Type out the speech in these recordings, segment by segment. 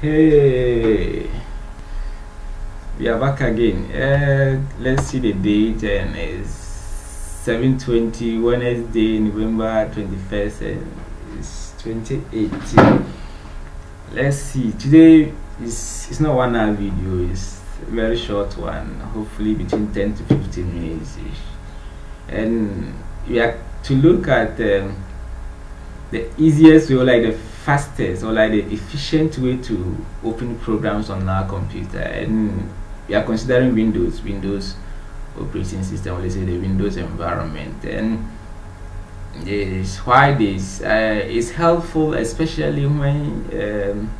Hey, we are back again. Uh, let's see the date, and it's 7:20 Wednesday, November 21st, and it's 2018. Let's see. Today is it's not one hour video. It's a very short one. Hopefully between 10 to 15 minutes ish. And we are to look at um, the easiest way, like the fastest, or like the efficient way to open programs on our computer. And we are considering Windows, Windows operating system, let's say the Windows environment. And this why this uh, is helpful, especially when um,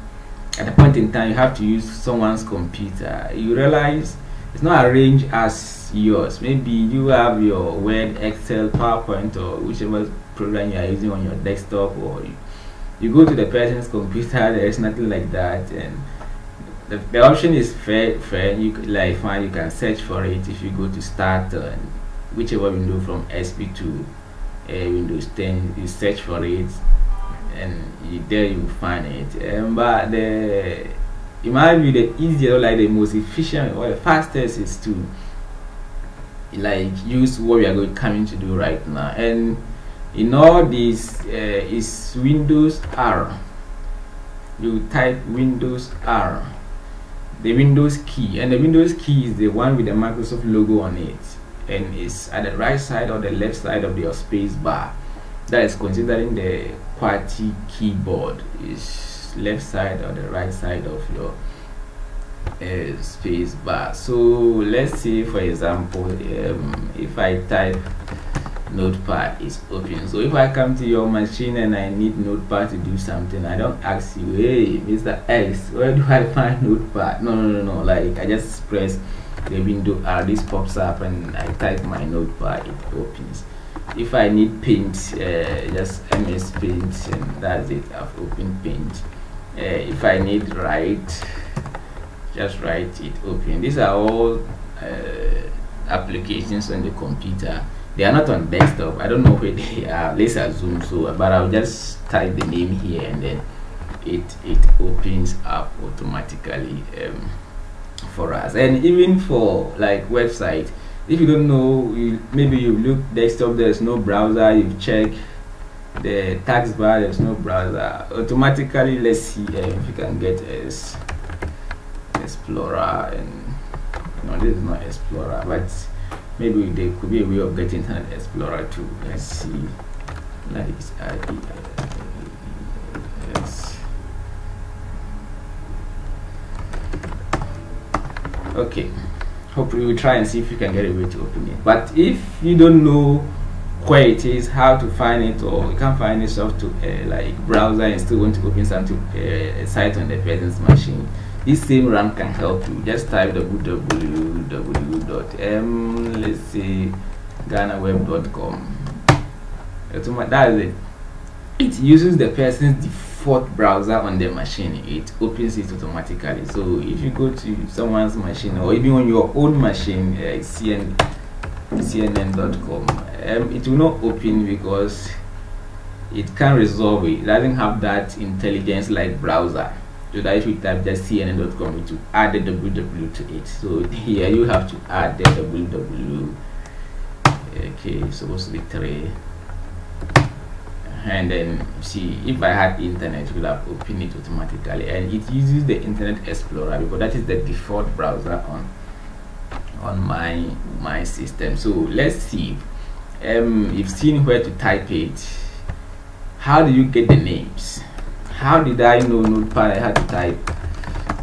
at a point in time you have to use someone's computer. You realize it's not arranged as yours. Maybe you have your Word, Excel, PowerPoint, or whichever program you are using on your desktop, or you, go to the person's computer. There is nothing like that, and the, the option is fair. Fair. You like fine. You can search for it if you go to Start, uh, whichever window from XP to uh, Windows 10. You search for it, and you, there you find it. Um, but the it might be the easier, like the most efficient or the fastest is to like use what we are going coming to do right now and in all this uh, is windows r. You type windows r. The windows key and the windows key is the one with the microsoft logo on it and it's at the right side or the left side of your space bar. That is considering the QWERTY keyboard is left side or the right side of your uh, space bar. So let's see for example um, if I type notepad is open. So if I come to your machine and I need notepad to do something I don't ask you hey Mr. X where do I find notepad? No no no no. Like I just press the window R this pops up and I type my notepad it opens. If I need paint uh, just MS paint and that's it I've opened paint. Uh, if I need write just write it open. These are all uh, applications on the computer they are not on desktop. I don't know where they are. Let's assume so. But I'll just type the name here and then it it opens up automatically um, for us. And even for like website if you don't know you, maybe you look desktop there's no browser. You check the taskbar there's no browser. Automatically let's see uh, if you can get as explorer and no this is not explorer but maybe there could be a way of getting an explorer too let's see like yes okay hopefully we'll try and see if you can get a way to open it but if you don't know where it is how to find it or you can't find yourself to uh, like browser and still want to open something uh, a site on the person's machine this same run can help you. Just type www.m let's say ghanaweb.com that is it. It uses the person's default browser on the machine. It opens it automatically. So if you go to someone's machine or even on your own machine uh, cn cnn.com um, it will not open because it can't resolve it. it doesn't have that intelligence like browser so that if you type just cnn.com it will add the www to it. So here you have to add the www okay supposed to be three and then see if I had internet it would have opened it automatically. And it uses the internet explorer because that is the default browser on on my my system. So let's see. Um you've seen where to type it. How do you get the names how did I know notepad I had to type?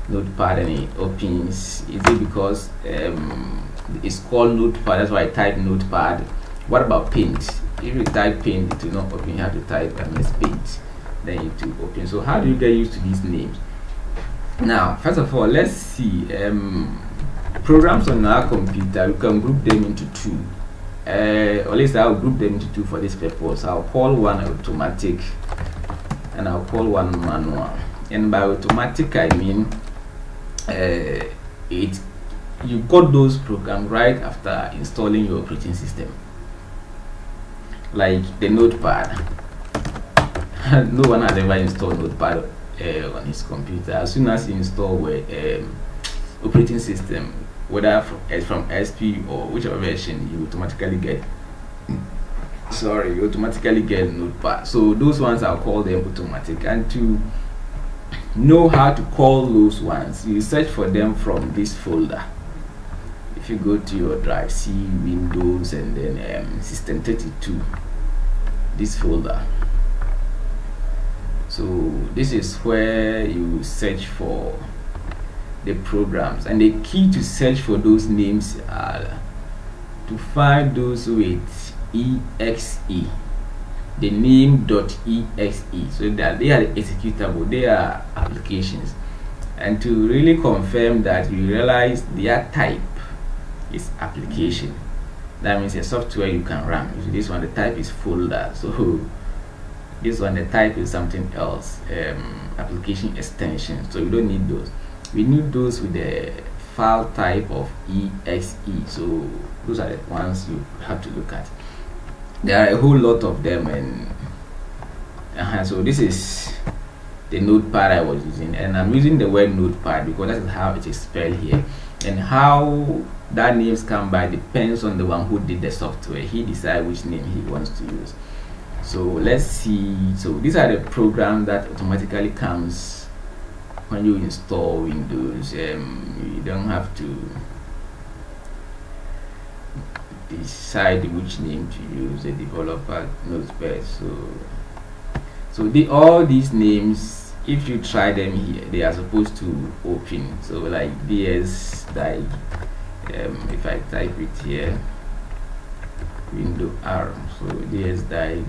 Notepad and it opens is it because um it's called notepad that's why I type notepad what about paint? If you type paint it will not open you have to type ms paint. Then it will open. So how do you get used to these names? Now first of all let's see um programs on our computer we can group them into two. Uh, or at least I'll group them into two for this purpose. I'll call one automatic and I'll call one manual. And by automatic I mean uh, it you got those programs right after installing your operating system. Like the notepad. No one has ever installed notepad uh, on his computer. As soon as you install a um, operating system, whether from, from XP or whichever version, you automatically get sorry, you automatically get notepad. So those ones I'll call them automatic. And to know how to call those ones, you search for them from this folder. If you go to your drive, C, Windows, and then um, System 32, this folder. So this is where you search for the programs. And the key to search for those names are to find those with exe the name .exe so that they are executable. They are applications. And to really confirm that you realize their type is application. That means a software you can run. This one the type is folder. So this one the type is something else. Um, application extension. So we don't need those. We need those with the file type of exe so those are the ones you have to look at there are a whole lot of them and uh so this is the notepad I was using. And I'm using the word notepad because that's how it is spelled here. And how that names come by depends on the one who did the software. He decides which name he wants to use. So let's see. So these are the programs that automatically comes when you install Windows. Um, you don't have to decide which name to use the developer knows best so so the all these names if you try them here they are supposed to open. So like dxdiag um, if i type it here window r so dxdiag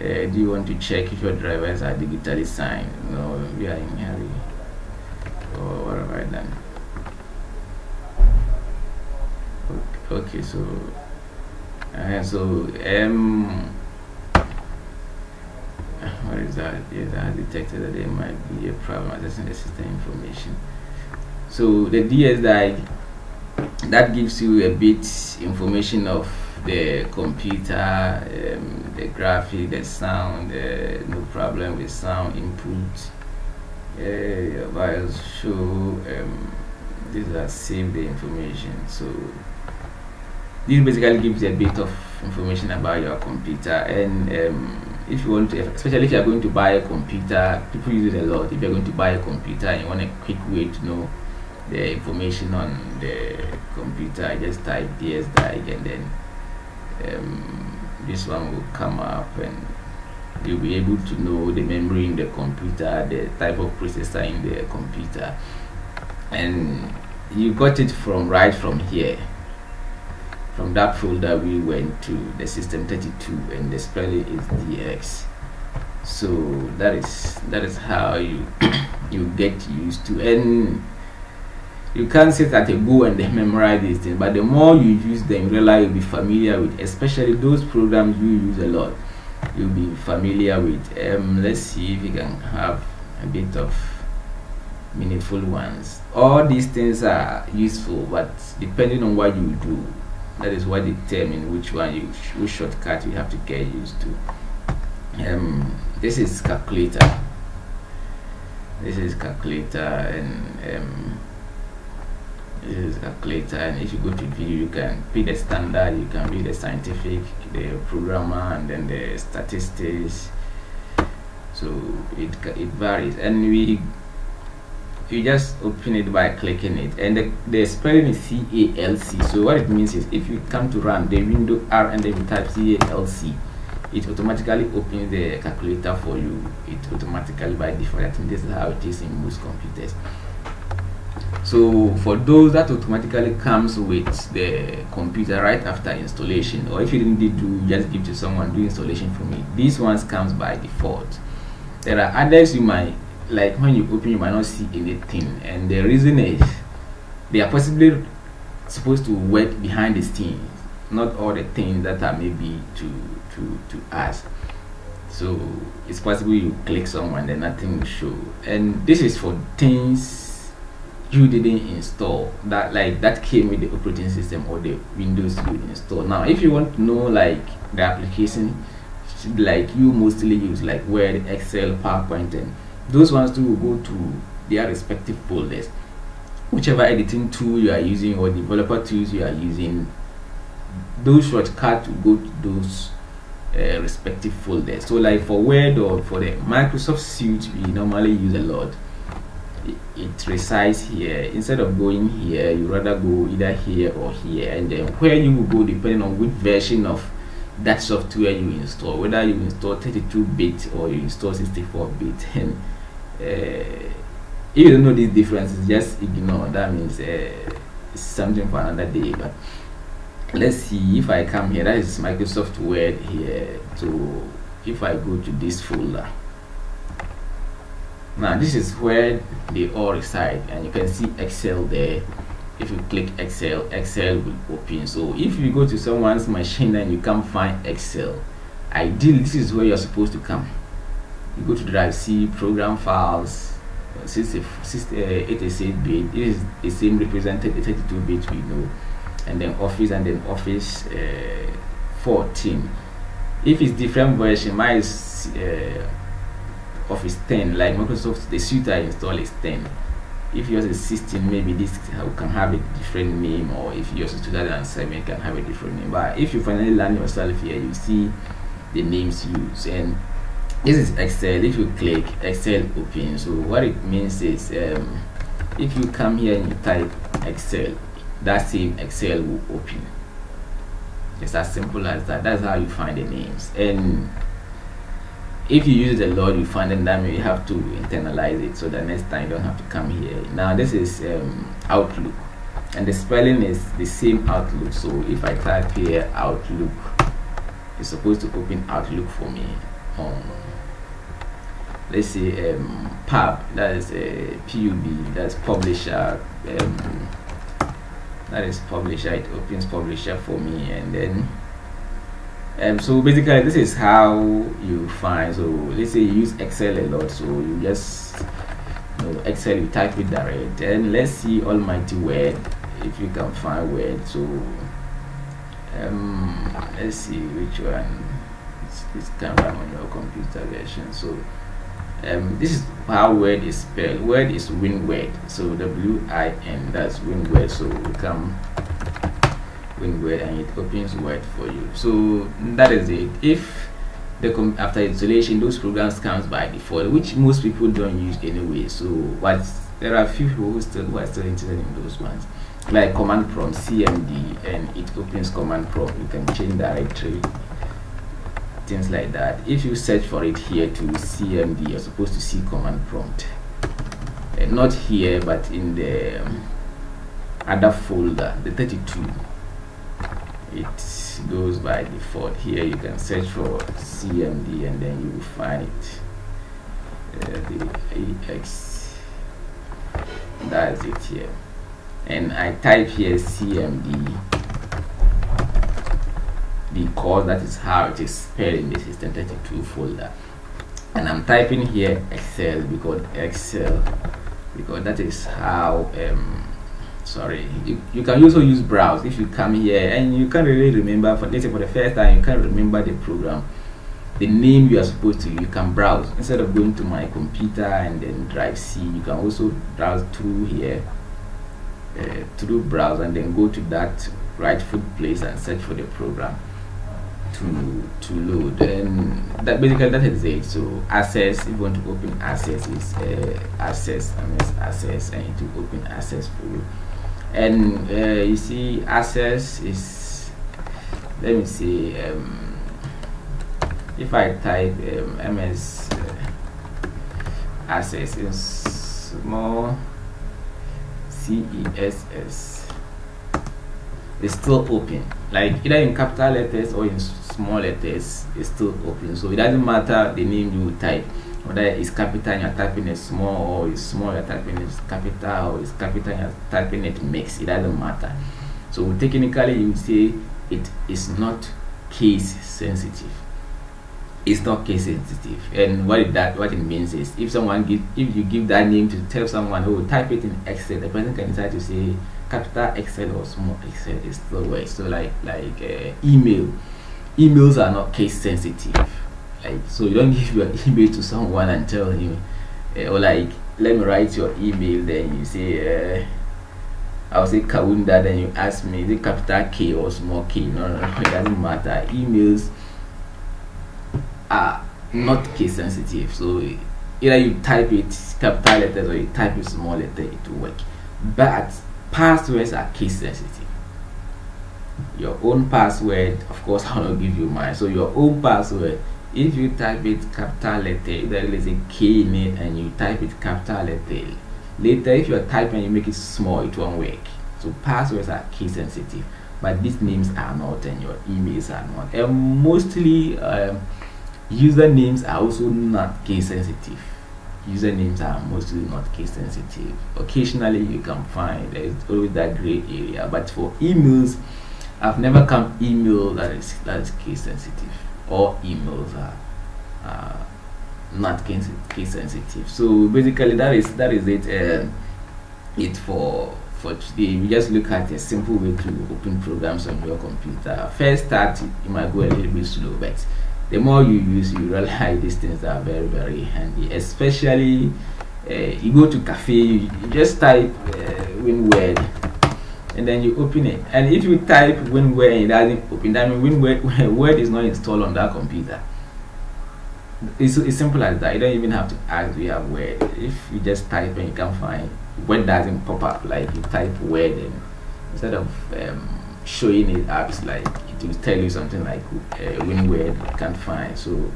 uh, do you want to check if your drivers are digitally signed? No we are in hurry or what have i done okay so uh, so m what is that? Yes i detected that there might be a problem. Accessing the system information. So the DSDI that gives you a bit information of the computer um, the graphic the sound uh, no problem with sound input. Uh, BIOS show um, these are save the information. So this basically gives you a bit of information about your computer and um, if you want to especially if you are going to buy a computer people use it a lot. If you're going to buy a computer and you want a quick way to know the information on the computer just type DXDIAG and then um, this one will come up and you'll be able to know the memory in the computer the type of processor in the computer. And you got it from right from here from that folder we went to the system 32 and the spelling is dx so that is that is how you you get used to and you can't sit at a go and then memorize these things but the more you use them realize you'll be familiar with especially those programs you use a lot you'll be familiar with. Um let's see if we can have a bit of meaningful ones. All these things are useful but depending on what you do that is what determines which one you which shortcut you have to get used to. Um, this is calculator. This is calculator and um, this is calculator. And if you go to video you can pick the standard you can read the scientific the programmer and then the statistics. So it it varies. And we you just open it by clicking it. And the, the spelling is C-A-L-C so what it means is if you come to run the window R and then you type C-A-L-C it automatically opens the calculator for you. It automatically by default. I think this is how it is in most computers. So for those that automatically comes with the computer right after installation or if you didn't do just give to someone do installation for me. These ones comes by default. There are others you might like when you open you might not see anything. And the reason is they are possibly supposed to work behind the scenes not all the things that are maybe to to to us. So it's possible you click someone and nothing will show. And this is for things you didn't install. That like that came with the operating system or the windows you install now if you want to know like the application like you mostly use like word excel powerpoint and those ones too will go to their respective folders. Whichever editing tool you are using or developer tools you are using those shortcuts will go to those uh, respective folders. So like for word or for the microsoft suite we normally use a lot. It, it resides here. Instead of going here you rather go either here or here. And then where you will go depending on which version of that software you install. Whether you install 32 bit or you install 64 bit. And uh, if you don't know these differences just ignore that means uh, something for another day but let's see if I come here. That is Microsoft Word here To if I go to this folder. Now this is where they all reside and you can see Excel there. If you click Excel Excel will open. So if you go to someone's machine and you can't find Excel ideally this is where you're supposed to come you go to drive C program files 86 bit it is the same represented the 32 bit we know. And then office and then office uh, 14 if it's different version my uh, office 10 like microsoft the suite i install is 10 if yours is 16 maybe this can have a different name or if yours is 2007 it can have a different name. But if you finally land yourself here you see the names used and this is excel. If you click excel open so what it means is um, if you come here and you type excel that same excel will open. It's as simple as that. That's how you find the names. And if you use a lot you find them that you have to internalize it. So the next time you don't have to come here. Now this is um, outlook. And the spelling is the same outlook. So if i type here outlook it's supposed to open outlook for me. Um, let's say um, pub that is a pub that's publisher um, that is publisher it opens publisher for me and then um, so basically this is how you find so let's say you use excel a lot so you just you know, excel you type it direct and let's see almighty word if you can find word so um let's see which one it's, it's can run on your computer version so um, this is how word is spelled. Word is win word. So w-i-n that's win word. So we come win word and it opens word for you. So that is it. If the after installation those programs comes by default which most people don't use anyway. So but there are a few people who still who are still interested in those ones. Like command prompt cmd and it opens command prompt. You can change directory things like that. If you search for it here to cmd you're supposed to see command prompt. Uh, not here but in the um, other folder the 32 it goes by default. Here you can search for cmd and then you will find it. Uh, the ax that's it here. And i type here cmd because that is how it is spelled in the system. 32 folder. And I'm typing here Excel because Excel because that is how um, sorry you, you can also use browse. If you come here and you can't really remember for let's say for the first time you can't remember the program the name you are supposed to you can browse. Instead of going to my computer and then drive C you can also browse through here uh, through browse and then go to that rightful place and search for the program to to load. And that basically that is it. So access if you want to open access is uh, access it's access and to open access for you. And uh, you see access is let me see um, if I type um, ms uh, access is small cess it's still open. Like either in capital letters or in small letters is still open. So it doesn't matter the name you type whether it's capital you're typing it small or it's small you're typing it capital or it's capital you're typing it mixed it doesn't matter. So technically you say it is not case sensitive. It's not case sensitive. And what it that what it means is if someone give if you give that name to tell someone who will type it in excel the person can decide to say capital excel or small excel is still way. so like like uh, email emails are not case sensitive. Like so you don't give your email to someone and tell him uh, or like let me write your email then you say uh, I'll say Kaunda then you ask me is it capital K or small k? No no, no it doesn't matter. Emails are not case sensitive. So either you type it capital letters or you type it small letter it will work. But passwords are case sensitive your own password of course i will give you mine. So your own password if you type it capital letter there is a key in it and you type it capital letter later if you're typing you make it small it won't work. So passwords are key sensitive but these names are not and your emails are not. And mostly um, usernames are also not case sensitive. Usernames are mostly not case sensitive. Occasionally you can find there's always that gray area but for emails i've never come email that is that is case sensitive or emails are not case, case sensitive. So basically that is that is it uh, it for for today. We just look at a simple way to open programs on your computer first start you might go a little bit slow but the more you use you realize these things are very very handy especially uh, you go to cafe you, you just type uh, WinWord and then you open it. And if you type WinWord and it doesn't open that means WinWord Word is not installed on that computer. It's, it's simple as that. You don't even have to ask do you have Word? If you just type and you can't find Word doesn't pop up. Like you type Word and instead of um, showing it apps like it will tell you something like uh, WinWord can't find. So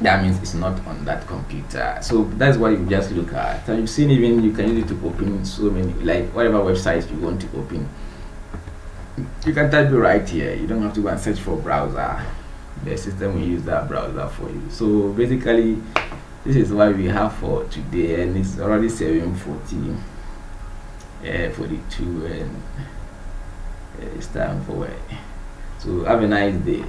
that means it's not on that computer. So that's what you just look at and you've seen even you can use it to open so many like whatever websites you want to open. You can type it right here. You don't have to go and search for browser. The system will use that browser for you. So basically this is what we have for today and it's already 740 uh, 42 and uh, it's time for work. So have a nice day